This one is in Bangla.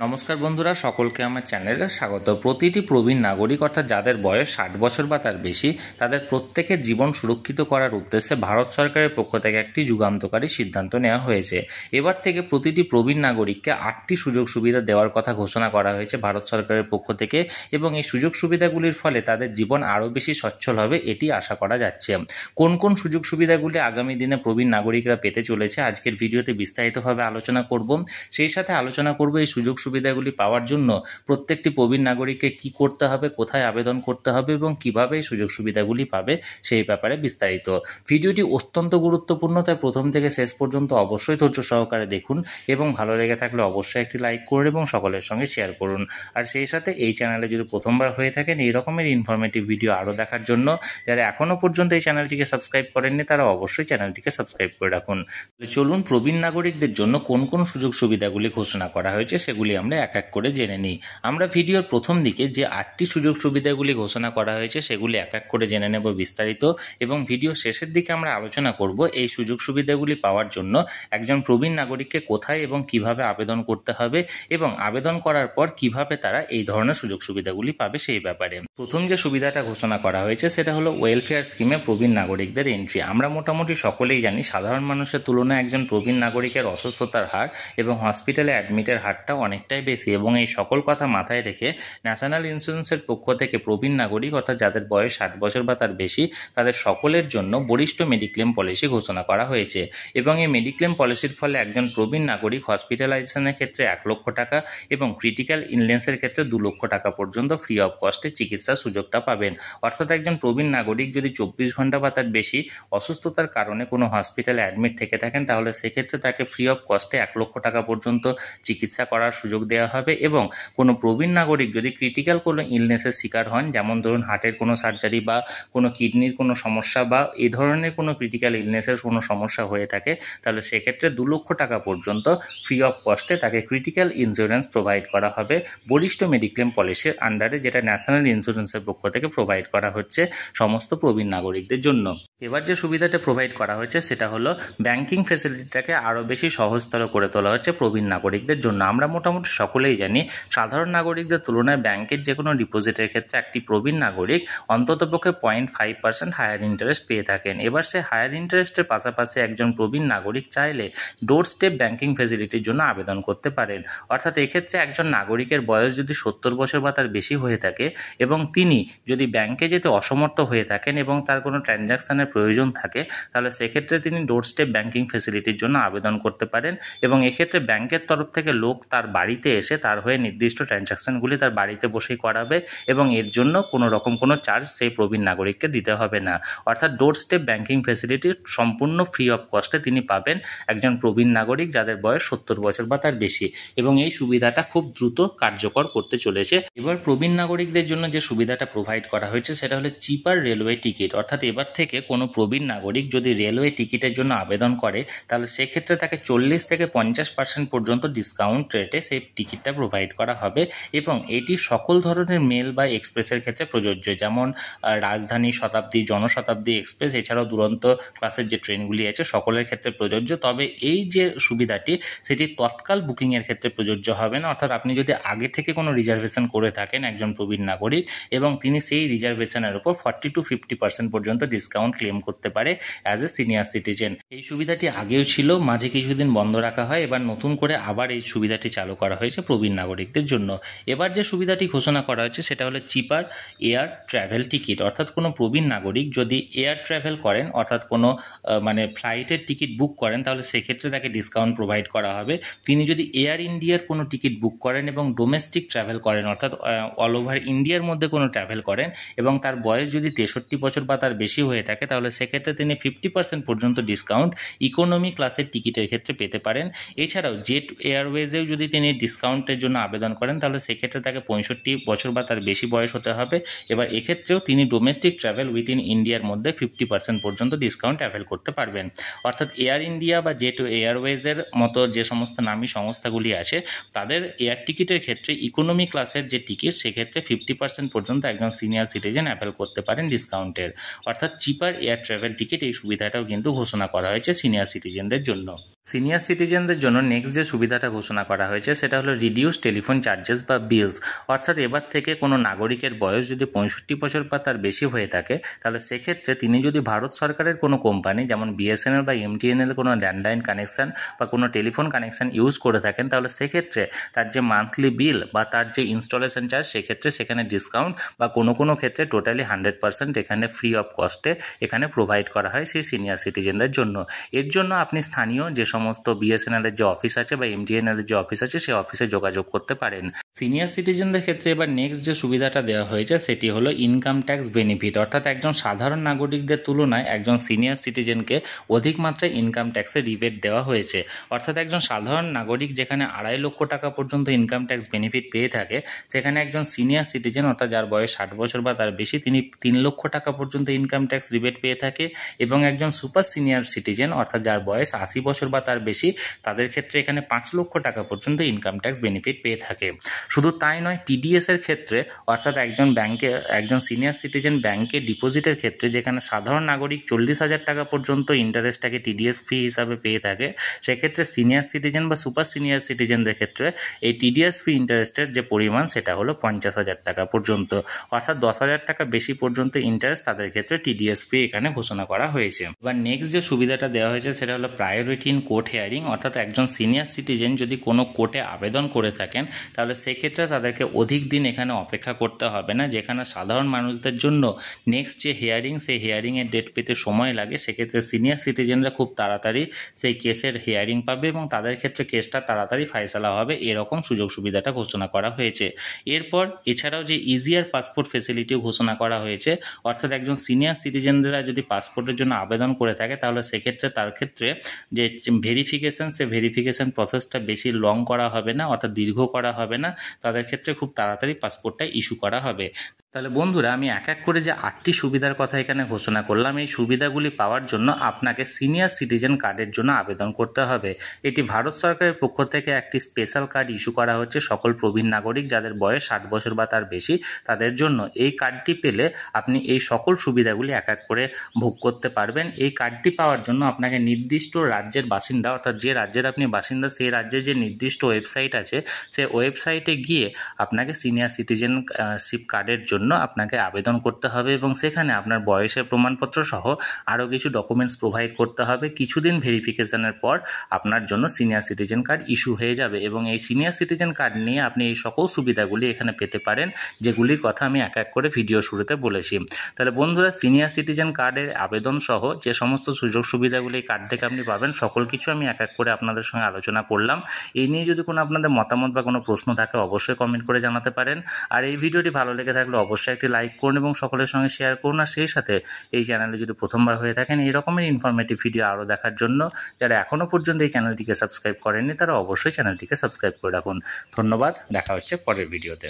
নমস্কার বন্ধুরা, সকলকে আমার চ্যানেলে স্বাগত। প্রতিটি প্রবীণ নাগরিক, অর্থাৎ যাদের বয়স ষাট বছর বা তার বেশি, তাদের প্রত্যেকের জীবন সুরক্ষিত করার উদ্দেশ্যে ভারত সরকারের পক্ষ থেকে একটি যুগান্তকারী সিদ্ধান্ত নেওয়া হয়েছে। এবার থেকে প্রতিটি প্রবীণ নাগরিককে আটটি সুযোগ সুবিধা দেওয়ার কথা ঘোষণা করা হয়েছে ভারত সরকারের পক্ষ থেকে এবং এই সুযোগ সুবিধাগুলির ফলে তাদের জীবন আরও বেশি সচ্ছল হবে, এটি আশা করা যাচ্ছে। কোন কোন সুযোগ সুবিধাগুলি আগামী দিনে প্রবীণ নাগরিকরা পেতে চলেছে, আজকের ভিডিওতে বিস্তারিতভাবে আলোচনা করব। সেই সাথে আলোচনা করব এই সুযোগ সুবিধাগুলি পাওয়ার জন্য প্রত্যেকটি প্রবীণ নাগরিককে কি করতে হবে, কোথায় আবেদন করতে হবে এবং কীভাবে সুযোগ সুবিধাগুলি পাবে সেই ব্যাপারে বিস্তারিত। ভিডিওটি অত্যন্ত গুরুত্বপূর্ণ, তাই প্রথম থেকে শেষ পর্যন্ত অবশ্যই ধৈর্য সহকারে দেখুন এবং ভালো লেগে থাকলে অবশ্যই একটি লাইক করুন এবং সকলের সঙ্গে শেয়ার করুন। আর সেই সাথে এই চ্যানেলে যদি প্রথমবার হয়ে থাকেন, এই রকমের ইনফরমেটিভ ভিডিও আরও দেখার জন্য যারা এখনও পর্যন্ত এই চ্যানেলটিকে সাবস্ক্রাইব করেননি, তারা অবশ্যই চ্যানেলটিকে সাবস্ক্রাইব করে রাখুন। চলুন প্রবীণ নাগরিকদের জন্য কোন কোন সুযোগ সুবিধাগুলি ঘোষণা করা হয়েছে, সেগুলি আমরা এক এক করে জেনে নিই। আমরা ভিডিওর প্রথম দিকে যে আটটি সুযোগ সুবিধাগুলি ঘোষণা করা হয়েছে, সেগুলি এক এক করে জেনে নেব বিস্তারিত এবং ভিডিও শেষের দিকে আমরা আলোচনা করব এই সুযোগ সুবিধাগুলি পাওয়ার জন্য একজন প্রবীণ নাগরিককে কোথায় এবং কীভাবে আবেদন করতে হবে এবং আবেদন করার পর কীভাবে তারা এই ধরনের সুযোগ সুবিধাগুলি পাবে সেই ব্যাপারে। প্রথম যে সুবিধাটা ঘোষণা করা হয়েছে, সেটা হলো ওয়েলফেয়ার স্কিমে প্রবীণ নাগরিকদের এন্ট্রি আমরা মোটামুটি সকলেই জানি, সাধারণ মানুষের তুলনায় একজন প্রবীণ নাগরিকের অসুস্থতার হার এবং হসপিটালে অ্যাডমিটের হারটা অনেকটাই বেশি এবং এই সকল কথা মাথায় রেখে ন্যাশনাল ইন্স্যুরেন্সের পক্ষ থেকে প্রবীণ নাগরিক অর্থাৎ যাদের বয়স ষাট বছর বা তার বেশি, তাদের সকলের জন্য বরিষ্ঠ মেডিক্লেম পলিসি ঘোষণা করা হয়েছে। এবং এই মেডিক্লেম পলিসির ফলে একজন প্রবীণ নাগরিক হসপিটালাইজেশনের ক্ষেত্রে এক লক্ষ টাকা এবং ক্রিটিক্যাল ইনলেন্সের ক্ষেত্রে দু লক্ষ টাকা পর্যন্ত ফ্রি অফ কস্টে চিকিৎসার সুযোগটা পাবেন। অর্থাৎ একজন প্রবীণ নাগরিক যদি চব্বিশ ঘণ্টা বা তার বেশি অসুস্থতার কারণে কোনো হসপিটালে অ্যাডমিট থেকে থাকেন, তাহলে সেক্ষেত্রে তাকে ফ্রি অফ কস্টে এক লক্ষ টাকা পর্যন্ত চিকিৎসা করার সুযোগ দেওয়া হবে এবং কোনো প্রবীণ নাগরিক যদি ক্রিটিক্যাল কোনো ইলনেসের শিকার হন, যেমন ধরুন হার্টের কোনো সার্জারি বা কোনো কিডনির কোনো সমস্যা বা এ ধরনের কোনো ক্রিটিক্যাল ইলনেসের কোনো সমস্যা হয়ে থাকে, তাহলে সেক্ষেত্রে দু লক্ষ টাকা পর্যন্ত ফ্রি অফ কস্টে তাকে ক্রিটিক্যাল ইন্স্যুরেন্স প্রোভাইড করা হবে। বরিষ্ঠ মেডিক্লেম পলিসির আন্ডারে যেটা ন্যাশনাল ইন্স্যুরেন্সের পক্ষ থেকে প্রোভাইড করা হচ্ছে সমস্ত প্রবীণ নাগরিকদের জন্য। এবার যে সুবিধাটা প্রোভাইড করা হয়েছে সেটা হলো ব্যাংকিং ফেসিলিটিটাকে আরও বেশি সহজতর করে তোলা হচ্ছে প্রবীণ নাগরিকদের জন্য। আমরা মোটামুটি সকলেই জানি। সাধারণ নাগরিকদের তুলনায় ব্যাংকের যে কোনো ডিপোজিটের ক্ষেত্রে একটি প্রবীণ নাগরিক অন্ততপক্ষে point five percent higher interest পেয়ে থাকেন। এবার সে হায়ার ইন্টারেস্টের পাশাপাশি একজন প্রবীণ নাগরিক চাইলে ডোর স্টেপ ব্যাংকিং ফেসিলিটির জন্য আবেদন করতে পারেন। অর্থাৎ এক্ষেত্রে একজন নাগরিকের বয়স যদি সত্তর বছর বা তার বেশি হয়ে থাকে এবং তিনি যদি ব্যাংকে যেতে অসমর্থ হয়ে থাকেন এবং তার কোনো ট্রানজ্যাকশানের প্রয়োজন থাকে, তাহলে সেক্ষেত্রে তিনি ডোর স্টেপ ব্যাংকিং ফেসিলিটির জন্য আবেদন করতে পারেন এবং এক্ষেত্রে ব্যাংকের তরফ থেকে লোক তার বাড়িতে এসে তার হয়ে নির্দিষ্ট ট্রানজ্যাকশানগুলি তার বাড়িতে বসেই করাবে এবং এর জন্য কোনো রকম কোনো চার্জ সেই প্রবীণ নাগরিককে দিতে হবে না। অর্থাৎ ডোর স্টেপ ব্যাঙ্কিং ফেসিলিটি সম্পূর্ণ ফ্রি অফ কস্টে তিনি পাবেন একজন প্রবীণ নাগরিক যাদের বয়স সত্তর বছর বা তার বেশি এবং এই সুবিধাটা খুব দ্রুত কার্যকর করতে চলেছে। এবার প্রবীণ নাগরিকদের জন্য যে সুবিধাটা প্রোভাইড করা হয়েছে সেটা হলো চিপার রেলওয়ে টিকিট অর্থাৎ এবার থেকে কোনো প্রবীণ নাগরিক যদি রেলওয়ে টিকিটের জন্য আবেদন করে, তাহলে সেক্ষেত্রে তাকে চল্লিশ থেকে পঞ্চাশ পার্সেন্ট পর্যন্ত ডিসকাউন্ট রেটে সেই টিকিটটা প্রোভাইড করা হবে এবং এটি সকল ধরনের মেল বা এক্সপ্রেসের ক্ষেত্রে প্রযোজ্য। যেমন রাজধানী শতাব্দী, জনশতাব্দী এক্সপ্রেস এছাড়াও দুরন্ত ক্লাসের যে ট্রেনগুলি আছে, সকলের ক্ষেত্রে প্রযোজ্য। তবে এই যে সুবিধাটি, সেটি তৎকাল বুকিংয়ের ক্ষেত্রে প্রযোজ্য হবে না। অর্থাৎ আপনি যদি আগে থেকে কোনো রিজার্ভেশন করে থাকেন একজন প্রবীণ নাগরিক এবং তিনি সেই রিজার্ভেশনের উপর ফর্টি টু ফিফটি পার্সেন্ট পর্যন্ত ডিসকাউন্ট ক্লেম করতে পারে অ্যাজ এ সিনিয়র সিটিজেন এই সুবিধাটি আগেও ছিল, মাঝে কিছুদিন বন্ধ রাখা হয়। এবার নতুন করে আবার এই সুবিধাটি চালু করা হয়েছে প্রবীণ নাগরিকদের জন্য। এবার যে সুবিধাটি ঘোষণা করা হয়েছে সেটা হলো চিপার এয়ার ট্রাভেল টিকিট অর্থাৎ কোনো প্রবীণ নাগরিক যদি এয়ার ট্রাভেল করেন, অর্থাৎ কোনো মানে ফ্লাইটের টিকিট বুক করেন, তাহলে সেক্ষেত্রে তাকে ডিসকাউন্ট প্রোভাইড করা হবে। তিনি যদি এয়ার ইন্ডিয়ার কোনো টিকিট বুক করেন এবং ডোমেস্টিক ট্রাভেল করেন, অর্থাৎ অল ওভার ইন্ডিয়ার মধ্যে কোনো ট্রাভেল করেন এবং তার বয়স যদি তেষট্টি বছর বা তার বেশি হয়ে থাকে, তাহলে সেক্ষেত্রে তিনি ফিফটি পার্সেন্ট পর্যন্ত ডিসকাউন্ট ইকোনমি ক্লাসের টিকিটের ক্ষেত্রে পেতে পারেন। এছাড়াও জেট এয়ারওয়েজেও যদি তিনি ডিসকাউন্টের জন্য আবেদন করেন, তাহলে সেক্ষেত্রে তাকে পঁয়ষট্টি বছর বা তার বেশি বয়স হতে হবে। এবার এক্ষেত্রেও তিনি ডোমেস্টিক ট্রাভেল উইথিন ইন্ডিয়ার মধ্যে ফিফটি পার্সেন্ট পর্যন্ত ডিসকাউন্ট অ্যাভেল করতে পারবেন। অর্থাৎ এয়ার ইন্ডিয়া বা জেট এয়ারওয়েজের মতো যে সমস্ত নামী সংস্থাগুলি আছে, তাদের এয়ার টিকিটের ক্ষেত্রে ইকোনমি ক্লাসের যে টিকিট সেক্ষেত্রে ফিফটি পার্সেন্ট পর্যন্ত একজন সিনিয়র সিটিজেন অ্যাভেল করতে পারেন ডিসকাউন্টের অর্থাৎ চিপার এয়ার ট্রাভেল টিকিট এই সুবিধাটাও কিন্তু ঘোষণা করা হয়েছে সিনিয়র সিটিজেনদের জন্য। সিনিয়র সিটিজেনদের জন্য নেক্সট যে সুবিধাটা ঘোষণা করা হয়েছে, সেটা হলো রিডিউস টেলিফোন চার্জেস বা বিলস অর্থাৎ এবার থেকে কোনো নাগরিকের বয়স যদি পঁয়ষট্টি বছর বা তার বেশি হয়ে থাকে, তাহলে সেক্ষেত্রে তিনি যদি ভারত সরকারের কোনো কোম্পানি যেমন বিএসএনএল বা এমটিএনএল কোনো ল্যান্ডলাইন কানেকশান বা কোনো টেলিফোন কানেকশান ইউজ করে থাকেন, তাহলে সেক্ষেত্রে তার যে মান্থলি বিল বা তার যে ইনস্টলেশন চার্জ সেক্ষেত্রে সেখানে ডিসকাউন্ট বা কোনো কোনো ক্ষেত্রে টোটালি হান্ড্রেড পার্সেন্ট এখানে ফ্রি অফ কস্টে এখানে প্রোভাইড করা হয় সেই সিনিয়র সিটিজেনদের জন্য। এর জন্য আপনি স্থানীয় যে সমস্ত বিএসএনএলের যে অফিস আছে বা এমটিএনএলের যে অফিস আছে, সেই অফিসে যোগাযোগ করতে পারেন। সিনিয়র সিটিজেনদের ক্ষেত্রে এবার নেক্সট যে সুবিধাটা দেওয়া হয়েছে, সেটি হলো ইনকাম ট্যাক্স বেনিফিট অর্থাৎ একজন সাধারণ নাগরিকদের তুলনায় একজন সিনিয়র সিটিজেনকে অধিক মাত্রায় ইনকাম ট্যাক্সের রিবেট দেওয়া হয়েছে। অর্থাৎ একজন সাধারণ নাগরিক যেখানে আড়াই লক্ষ টাকা পর্যন্ত ইনকাম ট্যাক্স বেনিফিট পেয়ে থাকে, সেখানে একজন সিনিয়র সিটিজেন অর্থাৎ যার বয়স ষাট বছর বা তার বেশি, তিনি তিন লক্ষ টাকা পর্যন্ত ইনকাম ট্যাক্স রিবেট পেয়ে থাকে। এবং একজন সুপার সিনিয়র সিটিজেন অর্থাৎ যার বয়স আশি বছর বা তার বেশি, তাদের ক্ষেত্রে এখানে পাঁচ লক্ষ টাকা পর্যন্ত ইনকাম ট্যাক্স বেনিফিট পেয়ে থাকে। শুধু তাই নয় টিডিএস এর ক্ষেত্রে, অর্থাৎ একজন ব্যাংকে একজন সিনিয়র সিটিজেন ব্যাংকে ডিপোজিটের ক্ষেত্রে যেখানে সাধারণ নাগরিক চল্লিশ হাজার টাকা পর্যন্ত ইন্টারেস্টটাকে টিডিএস ফি হিসাবে পেয়ে থাকে, সেক্ষেত্রে সিনিয়র সিটিজেন বা সুপার সিনিয়র সিটিজেনদের ক্ষেত্রে এই টিডিএস ফি ইন্টারেস্টের যে পরিমাণ, সেটা হলো পঞ্চাশ হাজার টাকা পর্যন্ত। অর্থাৎ দশ হাজার টাকা বেশি পর্যন্ত ইন্টারেস্ট তাদের ক্ষেত্রে টিডিএস ফি এখানে ঘোষণা করা হয়েছে। এবার নেক্সট যে সুবিধাটা দেওয়া হয়েছে, সেটা হলো প্রায়োরিটি ইন কোর্ট হেয়ারিং অর্থাৎ একজন সিনিয়র সিটিজেন যদি কোনো কোর্টে আবেদন করে থাকেন, তাহলে সেক্ষেত্রে তাদেরকে অধিক দিন এখানে অপেক্ষা করতে হবে না। যেখানে সাধারণ মানুষদের জন্য নেক্সট যে হিয়ারিং সেই হিয়ারিংয়ের ডেট পেতে সময় লাগে, সেক্ষেত্রে সিনিয়র সিটিজেনরা খুব তাড়াতাড়ি সেই কেসের হিয়ারিং পাবে এবং তাদের ক্ষেত্রে কেসটা তাড়াতাড়ি ফাইসলা হবে। এরকম সুযোগ সুবিধাটা ঘোষণা করা হয়েছে। এরপর এছাড়াও যে ইজিয়ার পাসপোর্ট ফেসিলিটিও ঘোষণা করা হয়েছে, অর্থাৎ একজন সিনিয়র সিটিজেনরা যদি পাসপোর্টের জন্য আবেদন করে থাকে, তাহলে সেক্ষেত্রে, তার ক্ষেত্রে যে ভেরিফিকেশন সে ভেরিফিকেশান প্রসেসটা বেশি লং করা হবে না, অর্থাৎ দীর্ঘ করা হবে না। তাদের ক্ষেত্রে খুব তাড়াতাড়ি পাসপোর্টটা ইস্যু করা হবে। তাহলে বন্ধুরা, আমি এক এক করে যে আটটি সুবিধার কথা এখানে ঘোষণা করলাম, এই সুবিধাগুলি পাওয়ার জন্য আপনাকে সিনিয়র সিটিজেন কার্ডের জন্য আবেদন করতে হবে। এটি ভারত সরকারের পক্ষ থেকে একটি স্পেশাল কার্ড ইস্যু করা হচ্ছে সকল প্রবীণ নাগরিক যাদের বয়স ষাট বছর বা তার বেশি, তাদের জন্য। এই কার্ডটি পেলে আপনি এই সকল সুবিধাগুলি এক এক করে ভোগ করতে পারবেন। এই কার্ডটি পাওয়ার জন্য আপনাকে নির্দিষ্ট রাজ্যের বাসিন্দা, অর্থাৎ যে রাজ্যের আপনি বাসিন্দা, সেই রাজ্যের যে নির্দিষ্ট ওয়েবসাইট আছে সেই ওয়েবসাইটে গিয়ে আপনাকে সিনিয়র সিটিজেনশিপ কার্ডের জন্য জন্য আপনাকে আবেদন করতে হবে এবং সেখানে আপনার বয়সের প্রমাণপত্র সহ আরও কিছু ডকুমেন্টস প্রোভাইড করতে হবে। কিছুদিন ভেরিফিকেশনের পর আপনার জন্য সিনিয়র সিটিজেন কার্ড ইস্যু হয়ে যাবে এবং এই সিনিয়র সিটিজেন কার্ড নিয়ে আপনি এই সকল সুবিধাগুলি এখানে পেতে পারেন, যেগুলির কথা আমি এক এক করে ভিডিও শুরুতে বলেছি। তাহলে বন্ধুরা সিনিয়র সিটিজেন কার্ডের আবেদন সহ যে সমস্ত সুযোগ সুবিধাগুলি এই কার্ড থেকে আপনি পাবেন, সকল কিছু আমি এক এক করে আপনাদের সঙ্গে আলোচনা করলাম। এই নিয়ে যদি কোনো আপনাদের মতামত বা কোনো প্রশ্ন থাকে, অবশ্যই কমেন্ট করে জানাতে পারেন। আর এই ভিডিওটি ভালো লেগে থাকলে অবশ্যই একটি লাইক করুন এবং সকলের সঙ্গে শেয়ার করুন। আর সেই সাথে এই চ্যানেলে যদি প্রথমবার হয়ে থাকেন এই রকমের ইনফরমেটিভ ভিডিও আরও দেখার জন্য যারা এখনও পর্যন্ত এই চ্যানেলটিকে সাবস্ক্রাইব করেননি, তারা অবশ্যই চ্যানেলটিকে সাবস্ক্রাইব করে রাখুন। ধন্যবাদ, দেখা হচ্ছে পরের ভিডিওতে